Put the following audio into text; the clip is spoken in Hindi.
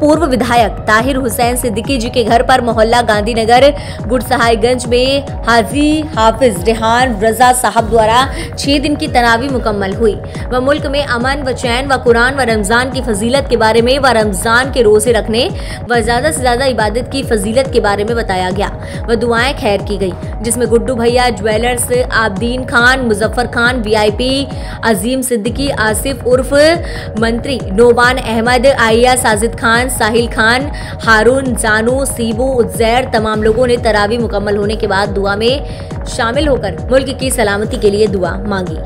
पूर्व विधायक ताहिर हुसैन सिद्दीकी जी के घर पर मोहल्ला गांधीनगर, गुड़सहायगंज में हाजी हाफिज रेहान रजा साहब द्वारा छह दिन की तनावी मुकम्मल हुई। व मुल्क में अमन व चैन व कुरान व रमज़ान की फजीलत के बारे में व रमज़ान के रोज़े रखने व ज़्यादा से ज़्यादा इबादत की फजीलत के बारे में बताया गया। व दुआएँ खैर की गई, जिसमें गुड्डू भैया ज्वेलर्स आबदीन खान, मुजफ्फर खान, वीआईपी अजीम सिद्दीकी, आसिफ उर्फ़ मंत्री नोबान अहमद आइया साजिद खान साहिल खान, हारून, जानू, सीबू उजैर तमाम लोगों ने तरावी मुकम्मल होने के बाद दुआ में शामिल होकर मुल्क की सलामती के लिए दुआ मांगी।